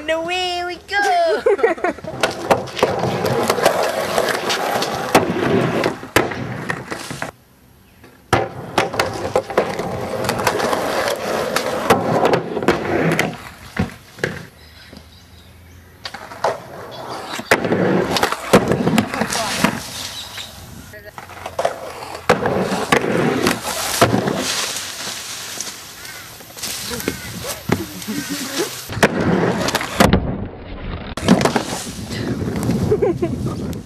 And away we go! Ooh. 分かる。